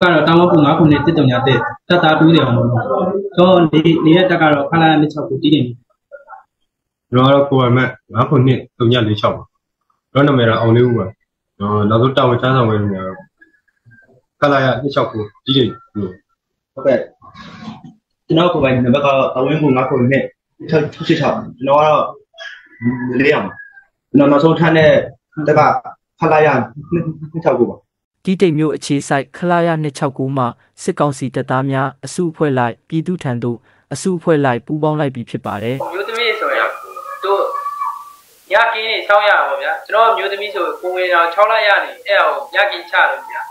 ကတော့တောင်းဝကူ9ခုနဲ့တစ်တုံညာတဲ့တက်သားတူးတယ်အောင်လို့တော့နေနေတဲ့တက်ကတော့ခလာနဲ့6ခုတီးနေပြီကျွန်တော်ကတော့ကိုယ်အမက်9ခုနှစ်346ပါကျွန်တော်နာမည်ကအောင်လေးဦးပါကျွန်တော်နောက်ဆုံးတာဝန်ချဆောင်ဝင်နေတော့ခလာရ26ခုကြီးတယ်လို့ဟုတ်ကဲ့ကျွန်တော်ကိုယ်ပိုင်နံပါတ်ကတော့အဝင်းကူ9ခုနဲ့6 6 6ကျွန်တော်ကတော့လေးအောင်ကျွန်တော်နောက်ဆုံးထမ်းတဲ့တက်ကခလာရ6ခုပါ တီးတိတ်မျိုးအခြေဆိုင်ခလာရ269မှစစ်ကောင်စီတပ်သားများအစုအဖွဲ့လိုက်ပြည်သူထံသို့အစုအဖွဲ့လိုက်ပူးပေါင်းလိုက်ပြီးဖြစ်ပါတယ်မျိုးသမီးဆိုရင်တို့ညကင်းနေစောင်းရပါဗျာကျွန်တော်မျိုးသမီးဆိုကိုဝင်အောင်6လရနေအဲ့အောင်ညကင်းချလို့ဗျာ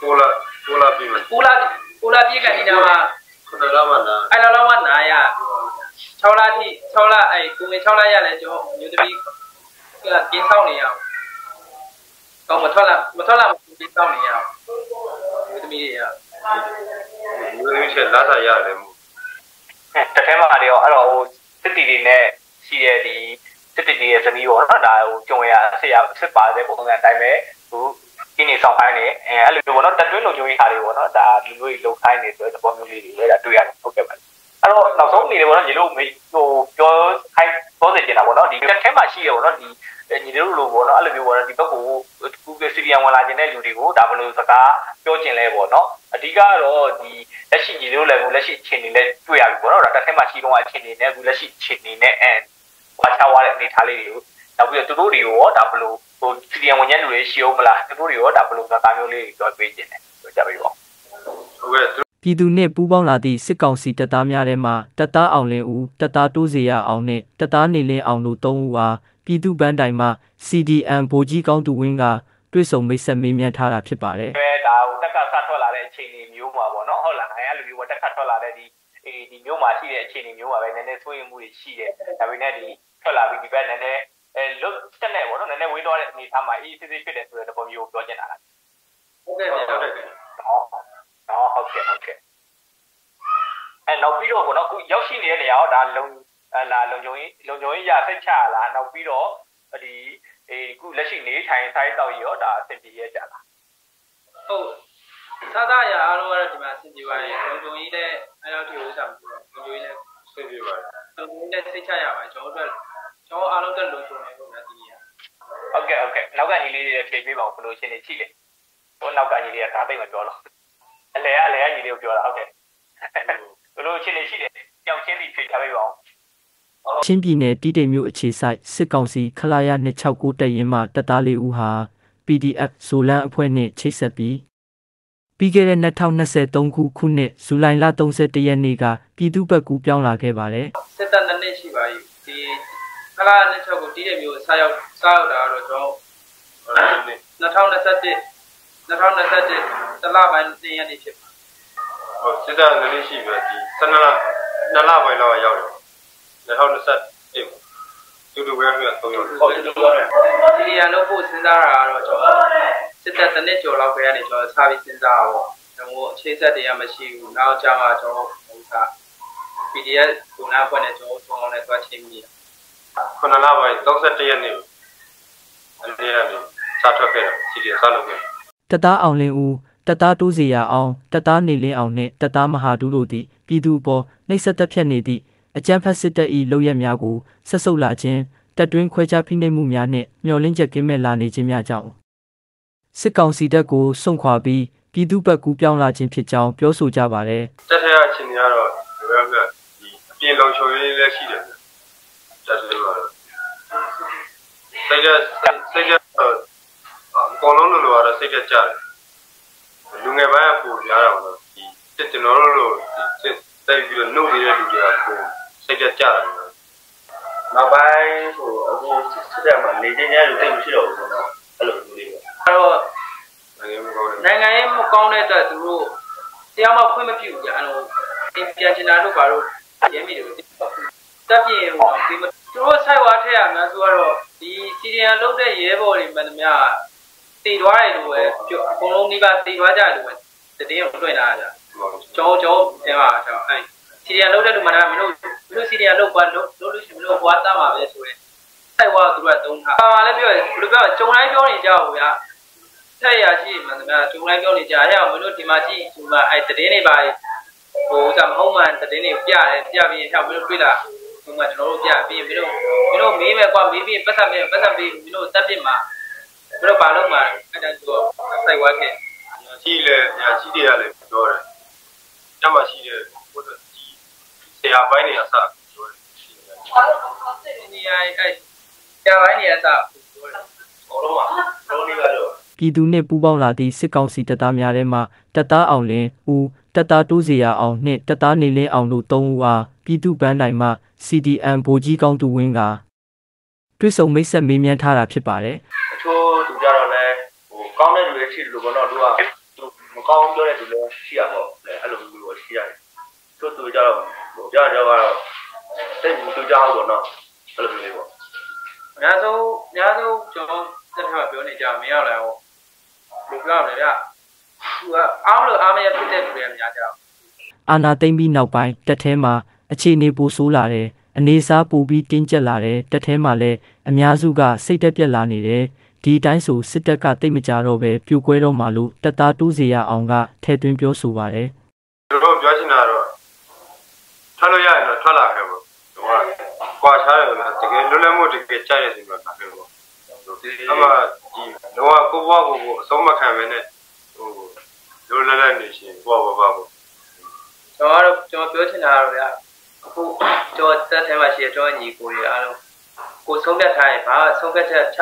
ကိုလာကိုလာပြီမကိုလာကိုလာပြေးကန်နေတာမှာခုနကမှနာအဲ့လောက်လောက်မှနာရ6လထိ6လအဲ့ကိုဝင်6လရလဲကျွန်တော်မျိုးသမီးကကင်းဆောင်နေရအောင် ကောင်းမထွက်လာမထွက်လာမကင်းဆောင်နေရအောင်မျိုးသမီးတွေကမျိုးရင်းချက်လာစားရတယ်မို့တစ်ထဲမှာတွေရောအဲ့တော့ဟိုစစ်တီတွေနဲ့ရှိတဲ့ဒီစစ်တီတွေရဲ့ဇနီးပေါ့နော်ဒါဟိုကြုံရအစစ်ရစစ်ပါတဲ့ပုံစံအတိုင်းပဲဟိုဒီနေဆောင်ခိုင်းနေအဲအဲ့လိုပေါ့နော်တက်တွင်းလုံခြုံရေးဟာတွေပေါ့နော်ဒါလူမျိုးကြီးလုံခိုင်းနေဆိုတဲ့သဘောမျိုးလေးတွေလည်းတွေ့ရတယ်ဟုတ်ကဲ့ပါအဲ့တော့နောက်ဆုံးနေတယ်ပေါ့နော်ညီတို့ဟိုပြောခိုင်းပြောနေကြတာပေါ့နော်ဒီတစ်ထဲမှာရှိရပေါ့နော်ဒီညီတို့လိုပေါ့နော်အဲ့လိုမျိုးပေါ့နော်ဒီဘက်ကိုကူက စီရီယံဝင်လာခြင်းတဲ့လူတွေကိုဒါဘယ်လိုစကားပြောခြင်းလဲပေါ့နော်အဓိကတော့ဒီလက်ရှိညီတို့လည်းကိုလက်ရှိအခြေအနေနဲ့တွေ့ရပြီပေါ့နော်ဒါတစ်ထက်မှရှိတော့အခြေအနေနဲ့အခုလက်ရှိအခြေအနေနဲ့အဲဝါချဝါတဲ့အနေထားလေးတွေကိုနောက်ပြီးတော့သူတို့တွေရောဒါဘယ်လိုဟိုစီရီယံဝင်တဲ့လူတွေရှိအောင်မလားသူတို့တွေရောဒါဘယ်လိုစကားမျိုးလေးတွေပြောပေးခြင်းလဲပြောကြပေးပါဟုတ်ကဲ့သူပြည်သူနှင့်ပူးပေါင်းလာသည့်စစ်ကောင်စီတပ်သားများထဲမှတပ်သားအောင်လင်းဦးတပ်သားတိုးစေရအောင်နှင့်တပ်သားနေလင်းအောင်တို့၃ဦးအားပြည်သူ့ဗန်းတိုင်မှ CDN ဗိုလ်ကြီးကောင်းသူဝင်းက တွဲဆုံမိတ်ဆက်မေးမြန်းထားတာဖြစ်ပါတယ်ပဲဒါဟိုတက်ကဆထွက်လာတဲ့အခြေအနေမျိုးမှာပေါ့နော်ဟုတ်လားအဲအဲ့လိုမျိုးတက်ခတ်ထွက်လာတဲ့ဒီဒီဒီမျိုးမှာရှိတဲ့အခြေအနေမျိုးမှာပဲနည်းနည်းစိုးရိမ်မှုတွေရှိတယ်ဒါပေမဲ့ဒီထွက်လာပြီးဒီဘက်နည်းနည်းအဲလွတ်တက်နေပေါ့နော်နည်းနည်းဝေးသွားတဲ့အနေအထားမှာအေးအေးဆေးဆေးဖြစ်တယ်ဆိုတဲ့သဘောမျိုးကိုပြောချင်တာလားဟုတ်ကဲ့ဗျာဟုတ်တယ်နော်နော်ဟုတ်ကဲ့ဟုတ်ကဲ့အဲနောက်ပြီးတော့ပေါ့နော်အခုရောက်ရှိနေတဲ့နေရာတော့ဒါလုံအဲလာလုံခြုံရေးလုံခြုံရေးရစိတ်ချလာနောက်ပြီးတော့ ဒီအေးအခုလက်ရှိနေထိုင်ဆိုင်တော့ရောဒါအဆင်ပြေရကြလားဟုတ်သာသာရအားလုံးကတော့ဒီမှာအဆင်ပြေပါတယ်လုံခြုံရေးနဲ့အဲ့လောက်ထိဥစ္စာမပြောလုံခြုံရေးနဲ့ဆွေးပြပါတယ်လုံခြုံရေးနဲ့စိတ်ချရပါတယ်ကျွန်တော်တို့ကျွန်တော်အားလုံးတက်လုံခြုံနေလို့လည်းဒီရဟုတ်ကဲ့ဟုတ်ကဲ့နောက်ကညီလေးတွေဖြေပေးပါဦးဘယ်လိုရှင်းနေရှိလဲဟိုနောက်ကညီလေးကဒါသိမ့်မပြောတော့အလဲအလဲညီလေးကိုပြောတာဟုတ်ကဲ့ဘယ်လိုရှင်းနေရှိလဲကြောက်ချင်းစီဖြေထားပေးပါဦး ချင်းပြည်နယ်တီးတိမ်မြို့အခြေဆိုင်စစ်ကောင်စီခလာရ269တပ်ရင်းမှတပ်သားလေးဦးဟာ PDF ဇိုလန်အဖွဲ့နှင့်ချိတ်ဆက်ပြီးပြီးခဲ့တဲ့2023ခုခုနှစ်ဇူလိုင်လ31ရက်နေ့ကပြည်သူ့ဘက်ကူပြောင်းလာခဲ့ပါတယ်စစ်တပ်နှစ်နှစ်ရှိပါပြီဒီခလာနှစ်ချက်ကိုတီးတဲ့မျိုးစားရောက်စားရောက်တာတော့ကျွန်တော်ဟုတ်တယ်2021 2021တလပိုင်းတင်ရက်နေဖြစ်ပါဟုတ်စစ်တပ်နည်းနည်းရှိပြီဒီ12လ2လပိုင်းလောက်ရောက်တယ် 2021တူတူဝဲမြို့3ရောက်တယ်ဟုတ်တယ်ပြောတယ်စီရီယန်လို့ဖို့စဉ်းစားတာကတော့ကျွန်တော်စစ်တပ်တစ်နှစ်ကျော်လောက်ခရနေကျွန်တော်စပြီးစဉ်းစားတာပေါ့ကျွန်တော်အခြေဆက်တွေကမရှိဘူးနောက်ကျမှကျွန်တော်ဟိုက PDF ကိုနာဖွင့်နေကျွန်တော်ဆုံးအောင်လည်းတွားချင်းမိတာ9လပိုင်း31ရက်နေ့အနေနဲ့စထွက်ခဲ့တာစီဒီစလုပ်ခဲ့တပ်သားအောင်လင်းဦးတပ်သားတိုးစီရအောင်တပ်သားနေလင်းအောင်နှင့်တပ်သားမဟာတူတို့သည်ပြည်သူအပေါ်နှိပ်စက်တပ်ဖြတ်နေသည့် အကြမ်းဖက်စစ်တပ်၏လုပ်ရက်များကိုဆက်ဆုပ်လာခြင်းတပ်တွင်းခွဲခြားဖိနှိပ်မှုများနှင့်မျှော်လင့်ချက်ကင်းမဲ့လာနေခြင်းများကြောင့်စစ်ကောင်စီတပ်ကိုစွန့်ခွာပြီးပြည်သူ့ဘက်ကူပြောင်းလာခြင်းဖြစ်ကြောင်းပြောဆိုကြပါသည်တက်ထရအချင်းတွေကတော့ဒီဘက်ကဒီအပြင်လုံချုံရေးလည်းရှိတယ်တက်တယ်လို့တော့စိတ်ကစိတ်ကအကောင်လုံးလိုလိုကတော့စိတ်ကကြတယ်လူငယ်ပိုင်းကပူများတာပေါ့ဒီတက်ကျွန်တော်တို့လိုဒီစစ်တိုက်ပြီးတော့နှုတ်နေတဲ့လူတွေကပူ စိတ်ကကြတယ်နောက်ပိုင်းဟိုအခုစစ်တပ်မှာနေချင်းများလူတိတ်မရှိတော့ဘူးဆိုတော့အဲ့လိုမျိုးလေးပေါ့အဲ့တော့နိုင်ငံမကောင်းတယ်နိုင်ငံရေးမကောင်းတဲ့အတွက်သူတို့တရားမဖွင့်မပြဘူးကြာအဲ့လိုအင်ပြန်ချင်တာတို့ဘာလို့ရင်းမိတယ်တပ်ပြင်ဟိုဒီသူတို့ဆိုင်ဝါထက်ရများဆိုတော့ဒီစီရီယန်လုတ်တဲ့ရဲဘော်တွေမှန်သမျှတည်သွားတယ်လို့ပဲပြောအကုန်လုံးဒီပါတည်သွားကြတယ်လို့ပဲတည်င်းကိုတွေ့လာကြကျောင်းကျောင်းတင်ပါကျောင်းအဲ့စီရီယန်လုတ်တဲ့လူမှန်တာမင်းတို့ မင်းတို့စီရီယန်လုတ်ကွာလုတ်လုတ်လို့ရှိရင်မင်းတို့ဘွားတတ်မှာပဲဆိုရင်ဆိုင်ဝါသူတို့ကတုံးထား။ဟာလည်းပြောရဘယ်လိုပြောကြုံတိုင်းပြောနေကြဘူးဗျာဆက်ရရှိမှန်တယ်ဗျာသူလိုက်ပြောနေကြအဲ့အောင်မင်းတို့ဒီမှာကြည့်ဒီမှာအဲ့တည်င်းတွေပါဟိုဥစ္စာမဟုတ်မှန်တည်င်းတွေပြတယ်ပြပြီးဟောက်မင်းတို့တွေ့လားဒီမှာကျွန်တော်တို့ပြပြီးမင်းတို့မင်းတို့မေးမယ်ကွာမေးပြီးပတ်သက်မယ်ပတ်သက်ပြီးမင်းတို့တက်ပြစ်မှာမင်းတို့ဘာလုပ်မှာအဲ့ဒါဆိုတော့စိုက်ဝါခဲ့ညာကြီးလဲညာကြီးတွေကလည်းပြောတယ်တတ်မှရှိတဲ့ဘုဒ္ဓကြီး ဆရာပိုင်းတွေကစပြောတယ်ဒီအိုင်အဲ့ကြာပိုင်းနေအစားပြောတယ်ဘောလုံးမှာလုံးလေးကတော့ပြည်သူနှင့်ပူးပေါင်းလာသည့်စစ်ကောင်စီတပ်သားများထဲမှတပ်သားအောင်လင်းဦးတပ်သားတိုးစီရအောင်နှင့်တပ်သားနေလင်းအောင်တို့၃ဦးအားပြည်သူ့ဗန်းတိုင်မှ CDM ဗိုလ်ကြီးကောင်းသူဝင်းကတွစ်ဆုံမိတ်ဆက်မေးမြန်းထားတာဖြစ်ပါတယ်အချို့သူကြတော့လည်းဟိုကောင်းတဲ့လူတွေရှိတယ်လို့ပေါ့နော်သူကသူမကောင်းပြောတဲ့လူလည်းရှိရပေါ့အဲ့လိုမျိုးပေါ့ရှိရတယ်သူသူကြတော့ ဟိုကြားကြတော့တိတ်သူကြောက်ပေါ့နော်အဲ့လိုမျိုးလေးပေါ့အများဆုံးအများဆုံးကျွန်တော်တက်ထမှာပြောနေကြမရောက်လာဘူးဘယ်ပြောရမလဲဗျသူကအားမလို့အားမရဖြစ်တဲ့လူတွေကများကြတော့အာနာသိမ့်ပြီးနောက်ပိုင်းတက်ထဲမှာအခြေအနေပိုဆိုးလာတယ်အနေစားပိုပြီးတင်းကျပ်လာတယ်တက်ထဲမှာလည်းအများစုကစိတ်တက်ပြက်လာနေတယ်ဒီအတိုင်းဆိုစစ်တပ်ကတိတ်မကြတော့ပဲပြိုကွဲတော့မှလို့တပ်သားတိုးစီရအောင်ကထဲသွင်းပြောဆိုပါတယ်တို့တို့ပြောချင်တာတော့ ထွက်လို့ရရင်တော့ထွက်လာခဲ့ပေါ့ဟိုကကွာချားတယ်လားတကယ်လွတ်လပ်မှုတကယ်ကြိုက်ရစီမှာလာခဲ့ပေါ့အမှဒီတော့ကိုဘွားကိုကိုအဆုံးမခံပဲနဲ့ဟိုလွတ်လပ်လပ်နေရှင်ဘွားဘွားဘွားပေါ့ကျွန်တော်တို့ကျွန်တော်ပြောချင်တာကတော့ဗျအခုကျွန်တော်တက်ထဲမှာရှိတဲ့ကျွန်တော်ညီကိုတွေအားလုံးကိုဆုံးဖြတ်ထားရင်ဘာဆုံးဖြတ်ချက်ချ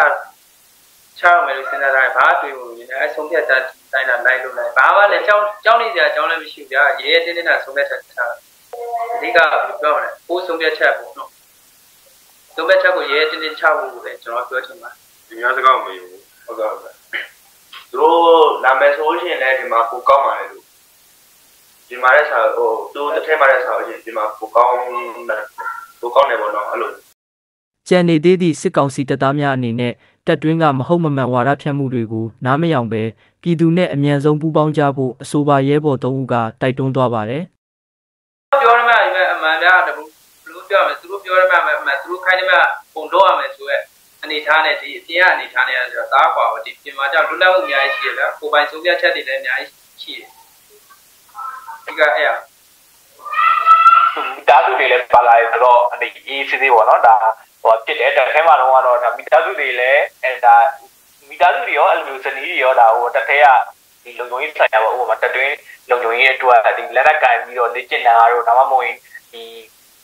ချရမယ်လို့စဉ်းစားထားရင်ဘာတွေ့လို့လဲအဲဆုံးဖြတ်ချက်တိုင်းတာလိုက်လို့လိုက်ဘာမှလည်းကြောင်းကြောင်းနေစရာကြောင်းလည်းမရှိဘူးဗျာရဲရဲတင်းတင်းနဲ့ဆုံးဖြတ်ချက်ချတာ အဓိကဘယ်လိုပြောမလဲကိုဆုံးဖြတ်ချက်ပေါ့နော်ဆုံးဖြတ်ချက်ကိုရဲရဲတင်းတင်းချဖို့ပဲကျွန်တော်ပြောချင်ပါတယ်ဒီများစကားမယူဘူးဟုတ်ကဲ့ဟုတ်ကဲ့သူတို့လာမယ်ဆိုရှင်လည်းဒီမှာပိုကောင်းပါလေလို့ဒီမှာတဲ့ဆာဟိုသူတစ်ထက်မှာတဲ့ဆာရှင်ဒီမှာပိုကောင်းတယ်ပိုကောင်းတယ်ပေါ့နော်အဲ့လိုကြံနေသေးသည့်စစ်ကောင်စီတပ်သားများအနေနဲ့တပ်တွင်းကမဟုတ်မမှန်ဝါဒဖြန့်မှုတွေကိုနားမယောင်ပဲပြည်သူနဲ့အမြန်ဆုံးပူးပေါင်းကြဖို့အဆိုပါရဲဘော်၃ဦးကတိုက်တွန်းသွားပါတယ်ပြောရ မှာပဲအမှန်တရားတဘူးဘလို့ပြောရမလဲသူတို့ပြောရမှာပဲအမှန်သူတို့ခိုင်းတယ်မှာပုံတော့ရမယ်ဆိုရက်အနေထားနဲ့ဒီအပြင်ကအနေထားနဲ့ဆိုတော့သားကွာဒီပြင်မှာကြောက်လွတ်လပ်မှုအများကြီးရှိရလားကိုပိုင်ဆုံးဖြတ်ချက်တွေလည်းအများကြီးရှိတယ်ဒီကအဲ့ရမိသားစုတွေလည်းပါလာရဆိုတော့အဲ့ဒီအေးစစ်စစ်ပေါ့နော်ဒါဟိုဖြစ်တယ်တက်ထဲမှာတော့ကတော့ဒါမိသားစုတွေလည်းအဲဒါမိသားစုတွေရောအဲ့လိုမျိုးဇနီးတွေရောဒါဟိုတက်ထဲကဒီလုံခြုံရေးဆိုင်ရာပေါ့ဥပမာတက်တွင်းလုံခြုံရေးအတွက်ဒီလက်နက်ကင်ပြီးတော့လေ့ကျင့်တာတို့ဒါမှမဟုတ်ရင် ဒီ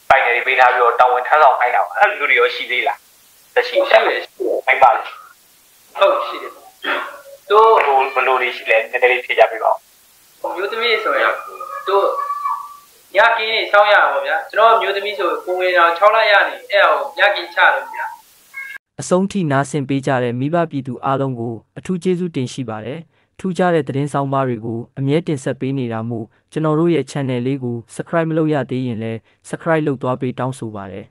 ပိုင်နယ်တွေပေးထားပြီးတော့တာဝန်ထမ်းဆောင်ခိုင်းတာပေါ့အဲ့လိုမျိုးတွေရောရှိသေးလားတရှိရှိရှိတတယ်ယ်ခိုင်းပါလေဟုတ်ရှိတယ်သူဘိုးဘလို့လေးရှိလဲနည်းနည်းလေးဖြေကြပြပါဦးမျိုးသမီးဆိုရင်သူညကင်းနေစောင်းရပါဗျာကျွန်တော်မျိုးသမီးဆိုကိုဝင်အောင်6လရနေအဲ့ဟိုညကင်းချတယ်ဗျာအဆုံးထိနားဆင်ပေးကြတဲ့မိဘပြည်သူအားလုံးကိုအထူးကျေးဇူးတင်ရှိပါတယ် ထူးခြားတဲ့သတင်းဆောင်ပါတွေကိုအမြဲတင်ဆက်ပေးနေတာမို့ကျွန်တော်တို့ရဲ့ channel လေးကို subscribe မလုပ်ရသေးရင်လည်း subscribe လုပ်သွားပေးတောင်းဆိုပါတယ်